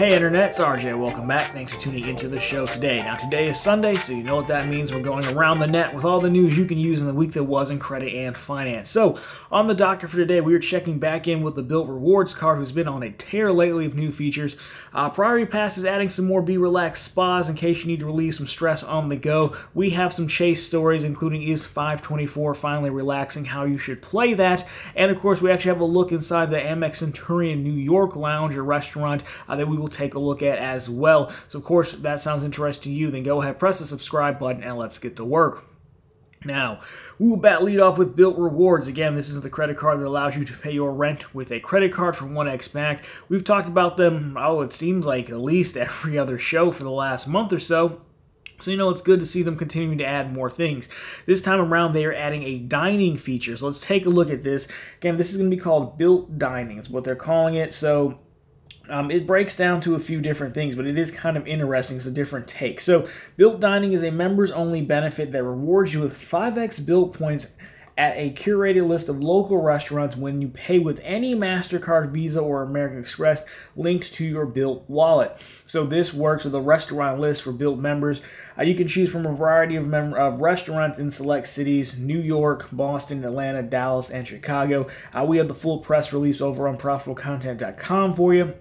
Hey Internet, it's RJ. Welcome back. Thanks for tuning into the show today. Now, today is Sunday, so you know what that means. We're going around the net with all the news you can use in the week that was in credit and finance. So, on the docket for today, we are checking back in with the Bilt Rewards card, who's been on a tear lately of new features. Uh, Priority Pass is adding some more Be Relaxed spas in case you need to relieve some stress on the go. We have some chase stories, including Is 524 finally relaxing, how you should play that. And of course, we actually have a look inside the Amex Centurion New York Lounge or restaurant uh, that we will take a look at as well. So, of course, if that sounds interesting to you, then go ahead, press the subscribe button, and let's get to work. Now, we will bat lead off with Bilt Rewards. Again, this is the credit card that allows you to pay your rent with a credit card from 1x Bank. We've talked about them, oh, it seems like at least every other show for the last month or so. So, you know, it's good to see them continuing to add more things. This time around, they are adding a dining feature. So, let's take a look at this. Again, this is going to be called Bilt Dining, is what they're calling it. So, um, it breaks down to a few different things, but it is kind of interesting. It's a different take. So, Bilt Dining is a members only benefit that rewards you with 5x Bilt points at a curated list of local restaurants when you pay with any MasterCard, Visa, or American Express linked to your Bilt wallet. So this works with a restaurant list for Bilt members. Uh, you can choose from a variety of, of restaurants in select cities, New York, Boston, Atlanta, Dallas, and Chicago. Uh, we have the full press release over on profitablecontent.com for you.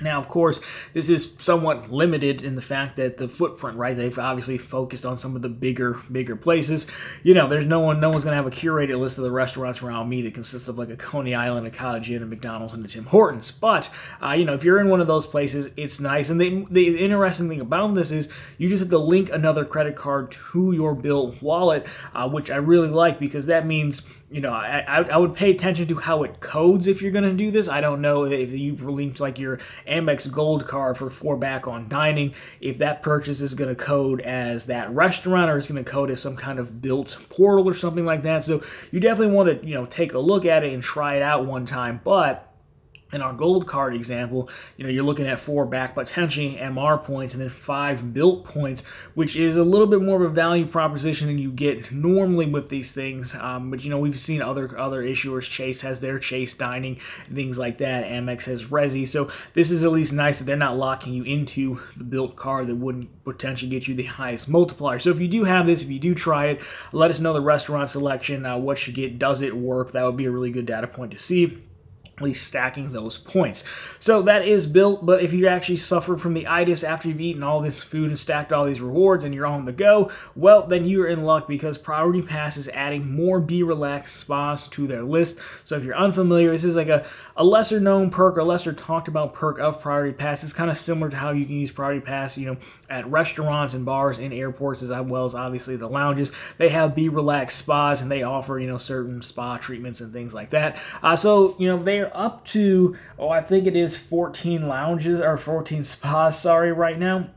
Now, of course, this is somewhat limited in the fact that the footprint, right? They've obviously focused on some of the bigger, bigger places. You know, there's no one, no one's gonna have a curated list of the restaurants around me that consists of like a Coney Island, a Cottage Inn, a McDonald's, and a Tim Hortons. But uh, you know, if you're in one of those places, it's nice. And the, the interesting thing about this is you just have to link another credit card to your Bilt wallet, uh, which I really like because that means you know, I, I would pay attention to how it codes if you're going to do this. I don't know if you link like your Amex Gold card for four back on dining, if that purchase is going to code as that restaurant or it's going to code as some kind of Bilt portal or something like that. So you definitely want to, you know, take a look at it and try it out one time. But in our gold card example, you know, you're looking at four back potentially MR points and then five Bilt points, which is a little bit more of a value proposition than you get normally with these things. Um, but you know, we've seen other other issuers. Chase has their Chase Dining, things like that. Amex has Resy. So this is at least nice that they're not locking you into the Bilt card that wouldn't potentially get you the highest multiplier. So if you do have this, if you do try it, let us know the restaurant selection, uh, what you get, does it work? That would be a really good data point to see stacking those points. So that is Bilt, but if you actually suffer from the itis after you've eaten all this food and stacked all these rewards and you're on the go, well, then you're in luck because Priority Pass is adding more Be Relaxed spas to their list. So if you're unfamiliar, this is like a, a lesser known perk or lesser talked about perk of Priority Pass. It's kind of similar to how you can use Priority Pass, you know, at restaurants and bars and airports as well as obviously the lounges. They have Be Relaxed spas and they offer, you know, certain spa treatments and things like that. Uh, so, you know, they're up to, oh, I think it is 14 lounges or 14 spas, sorry, right now.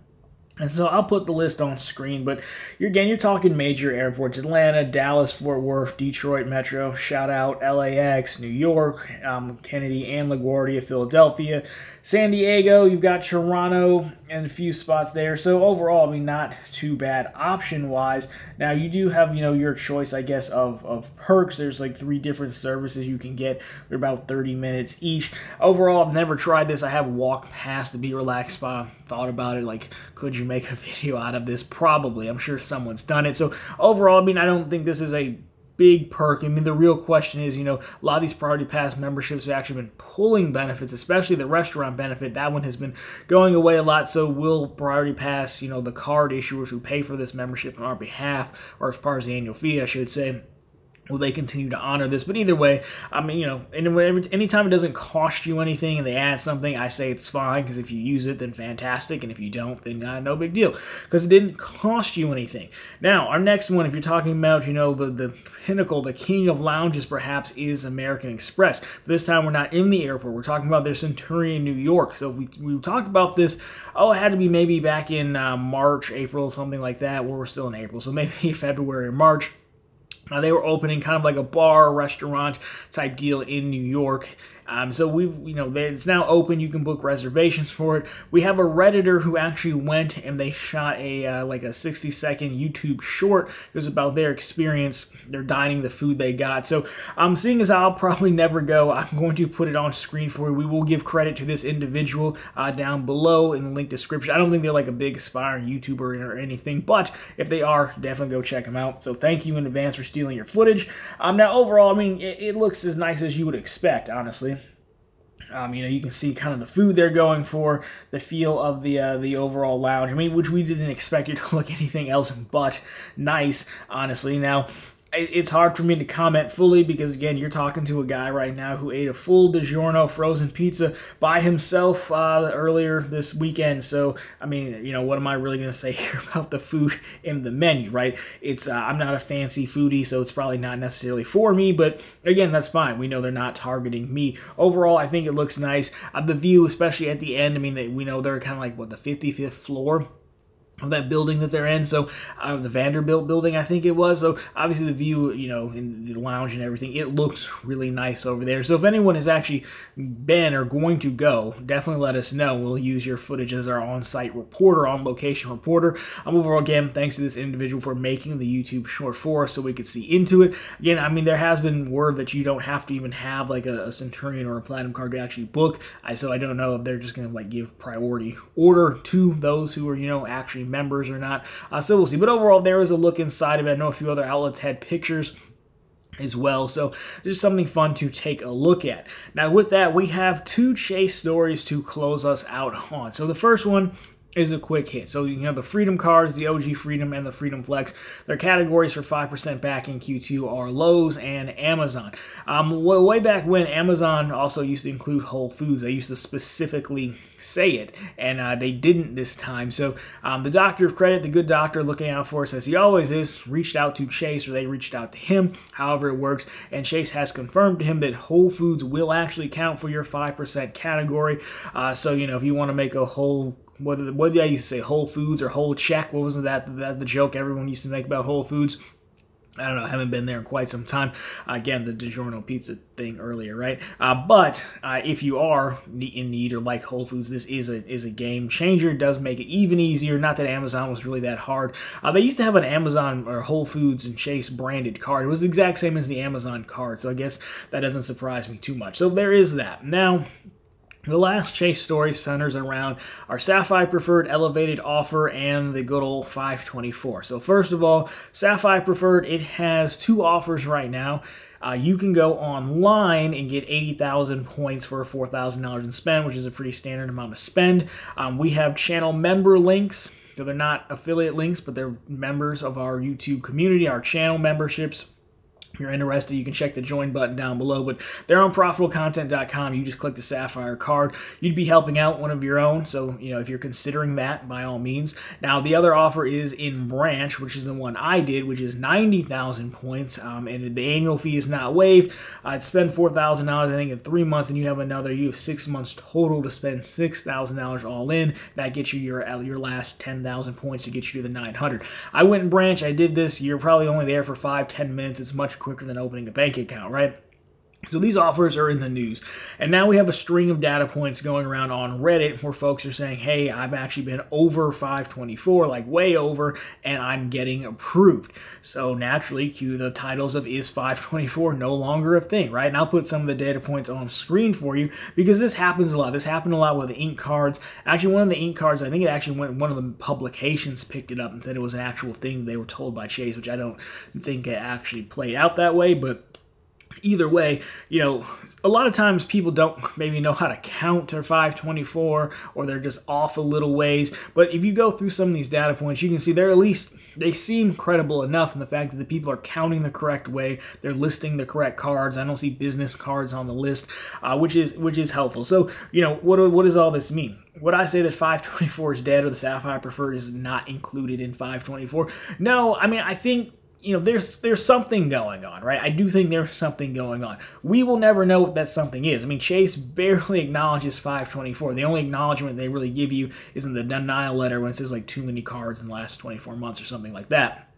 And so I'll put the list on screen, but you're, again, you're talking major airports Atlanta, Dallas, Fort Worth, Detroit Metro, shout out LAX, New York, um, Kennedy and LaGuardia, Philadelphia, San Diego, you've got Toronto and a few spots there. So overall, I mean, not too bad option wise. Now, you do have, you know, your choice, I guess, of, of perks. There's like three different services you can get. They're about 30 minutes each. Overall, I've never tried this. I have walked past the Be Relaxed Spa, thought about it, like, could you make a video out of this? Probably. I'm sure someone's done it. So overall, I mean, I don't think this is a big perk. I mean, the real question is, you know, a lot of these Priority Pass memberships have actually been pulling benefits, especially the restaurant benefit. That one has been going away a lot. So will Priority Pass, you know, the card issuers who pay for this membership on our behalf, or as part of the annual fee, I should say, will they continue to honor this? But either way, I mean, you know, anytime it doesn't cost you anything and they add something, I say it's fine because if you use it, then fantastic, and if you don't, then uh, no big deal because it didn't cost you anything. Now, our next one, if you're talking about, you know, the the pinnacle, the king of lounges, perhaps is American Express. But this time, we're not in the airport. We're talking about their Centurion, New York. So we we talked about this. Oh, it had to be maybe back in uh, March, April, something like that. Where we're still in April, so maybe February or March uh, they were opening kind of like a bar restaurant type deal in New York. Um, so we've, you know, it's now open. You can book reservations for it. We have a redditor who actually went and they shot a uh, like a 60 second YouTube short. It was about their experience. They're dining the food they got. So I'm um, seeing as I'll probably never go, I'm going to put it on screen for you. We will give credit to this individual uh, down below in the link description. I don't think they're like a big aspiring YouTuber or anything, but if they are, definitely go check them out. So thank you in advance for stealing your footage. Um, now overall, I mean, it, it looks as nice as you would expect, honestly. Um, you know, you can see kind of the food they're going for, the feel of the uh, the overall lounge. I mean, which we didn't expect it to look anything else but nice, honestly. Now, it's hard for me to comment fully because again you're talking to a guy right now who ate a full DiGiorno frozen pizza by himself uh, earlier this weekend. So I mean, you know, what am I really going to say here about the food in the menu? Right? It's uh, I'm not a fancy foodie, so it's probably not necessarily for me. But again, that's fine. We know they're not targeting me. Overall, I think it looks nice. Uh, the view, especially at the end. I mean, they, we know they're kind of like what the 55th floor that building that they're in. So uh, the Vanderbilt building, I think it was. So obviously the view, you know, in the lounge and everything, it looks really nice over there. So if anyone has actually been or going to go, definitely let us know. We'll use your footage as our on-site reporter, on-location reporter. Um, overall, again, thanks to this individual for making the YouTube short for us so we could see into it. Again, I mean, there has been word that you don't have to even have like a, a Centurion or a Platinum card to actually book. I, so I don't know if they're just going to like give priority order to those who are, you know, actually members or not. Uh, so we'll see. But overall, there is a look inside of it. I know a few other outlets had pictures as well. So just something fun to take a look at. Now with that, we have two chase stories to close us out on. So the first one is a quick hit. So, you know, the Freedom cards, the OG Freedom and the Freedom Flex, their categories for 5% back in Q2 are Lowe's and Amazon. Um, way back when, Amazon also used to include Whole Foods. They used to specifically say it, and uh, they didn't this time. So, um, the doctor of credit, the good doctor looking out for us, as he always is, reached out to Chase, or they reached out to him, however it works, and Chase has confirmed to him that Whole Foods will actually count for your 5% category. Uh, so, you know, if you want to make a whole what what did I used to say? Whole Foods or Whole Check? What was that? That the joke everyone used to make about Whole Foods? I don't know, I haven't been there in quite some time. Again, the DiGiorno pizza thing earlier, right? Uh, but uh, if you are in need or like Whole Foods, this is a is a game changer. It does make it even easier. Not that Amazon was really that hard. Uh, they used to have an Amazon or Whole Foods and Chase branded card. It was the exact same as the Amazon card, so I guess that doesn't surprise me too much. So there is that. Now, the last chase story centers around our Sapphire Preferred Elevated offer and the good old 524. So first of all, Sapphire Preferred, it has two offers right now. Uh, you can go online and get 80,000 points for $4,000 in spend, which is a pretty standard amount of spend. Um, we have channel member links. So they're not affiliate links, but they're members of our YouTube community, our channel memberships you're interested, you can check the join button down below. But they're on profitablecontent.com. You just click the Sapphire card. You'd be helping out one of your own. So, you know, if you're considering that, by all means. Now, the other offer is in Branch, which is the one I did, which is 90,000 points. Um, and the annual fee is not waived. I'd spend $4,000, I think, in three months, and you have another, you have six months total to spend $6,000 all in. That gets you your, your last 10,000 points to get you to the 900. I went in Branch. I did this. You're probably only there for five, ten minutes. It's much quicker quicker than opening a bank account, right? So these offers are in the news. And now we have a string of data points going around on Reddit where folks are saying, hey, I've actually been over 524, like way over, and I'm getting approved. So naturally, cue the titles of Is 524 no longer a thing, right? And I'll put some of the data points on screen for you because this happens a lot. This happened a lot with the ink cards. Actually, one of the ink cards, I think it actually went, one of the publications picked it up and said it was an actual thing they were told by Chase, which I don't think it actually played out that way, but either way, you know, a lot of times people don't maybe know how to count to 524 or they're just off a little ways. But if you go through some of these data points, you can see they're at least, they seem credible enough in the fact that the people are counting the correct way. They're listing the correct cards. I don't see business cards on the list, uh, which is which is helpful. So, you know, what, what does all this mean? Would I say that 524 is dead or the Sapphire Preferred is not included in 524? No, I mean, I think you know, there's there's something going on, right? I do think there's something going on. We will never know what that something is. I mean, Chase barely acknowledges 524. The only acknowledgement they really give you is in the denial letter when it says like too many cards in the last 24 months or something like that.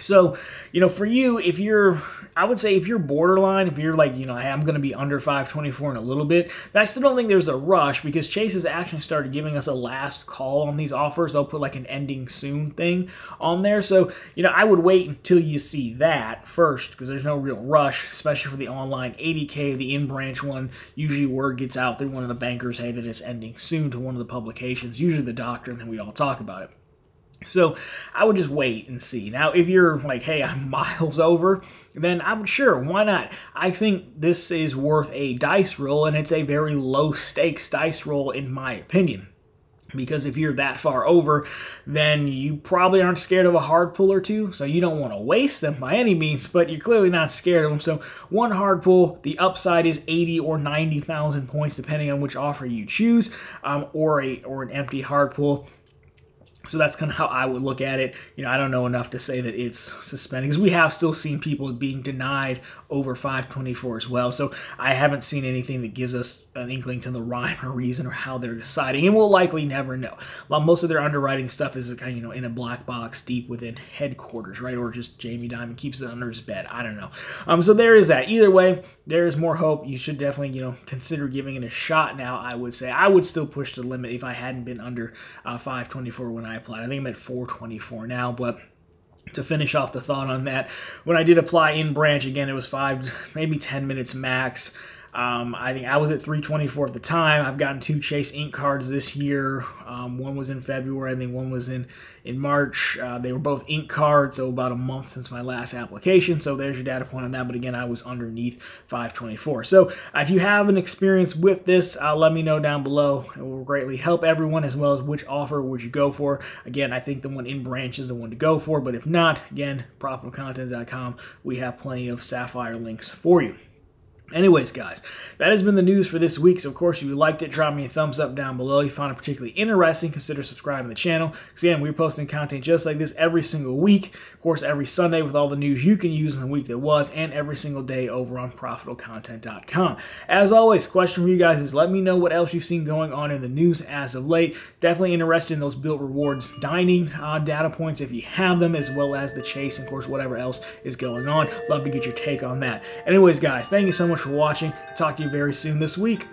So, you know, for you, if you're, I would say if you're borderline, if you're like, you know, hey, I'm going to be under 524 in a little bit, I still don't think there's a rush because Chase has actually started giving us a last call on these offers. They'll put like an ending soon thing on there. So, you know, I would wait until you see that first because there's no real rush, especially for the online 80K, the in branch one. Usually word gets out through one of the bankers, hey, that it's ending soon to one of the publications, usually the doctor, and then we all talk about it. So I would just wait and see. Now, if you're like, hey, I'm miles over, then I would sure, why not? I think this is worth a dice roll, and it's a very low stakes dice roll, in my opinion. Because if you're that far over, then you probably aren't scared of a hard pull or two, so you don't want to waste them by any means, but you're clearly not scared of them. So one hard pull, the upside is 80 or 90,000 points, depending on which offer you choose, um, or a or an empty hard pull so that's kind of how I would look at it. You know, I don't know enough to say that it's suspended because we have still seen people being denied over 524 as well. So I haven't seen anything that gives us an inkling to the rhyme or reason or how they're deciding, and we'll likely never know. Well, most of their underwriting stuff is kind of you know in a black box deep within headquarters, right? Or just Jamie Dimon keeps it under his bed. I don't know. Um, so there is that. Either way, there is more hope. You should definitely you know consider giving it a shot. Now, I would say I would still push the limit if I hadn't been under uh, 524 when I I applied. I think I'm at 424 now, but to finish off the thought on that, when I did apply in branch, again, it was five, maybe 10 minutes max. Um, I think I was at 324 at the time. I've gotten two Chase Ink cards this year. Um, one was in February. I think one was in in March. Uh, they were both ink cards, so about a month since my last application. So there's your data point on that. But again, I was underneath 524. So uh, if you have an experience with this, uh, let me know down below. It will greatly help everyone as well as which offer would you go for. Again, I think the one in branch is the one to go for. But if not, again, profitablecontent.com. We have plenty of Sapphire links for you. Anyways, guys, that has been the news for this week. So, of course, if you liked it, drop me a thumbs up down below. If you found it particularly interesting, consider subscribing to the channel. Because, again, we're posting content just like this every single week. Of course, every Sunday with all the news you can use in the week that was, and every single day over on ProfitableContent.com. As always, question for you guys is let me know what else you've seen going on in the news as of late. Definitely interested in those Bilt Rewards dining uh, data points if you have them, as well as the chase, and, of course, whatever else is going on. Love to get your take on that. Anyways, guys, thank you so much for watching. I'll talk to you very soon this week.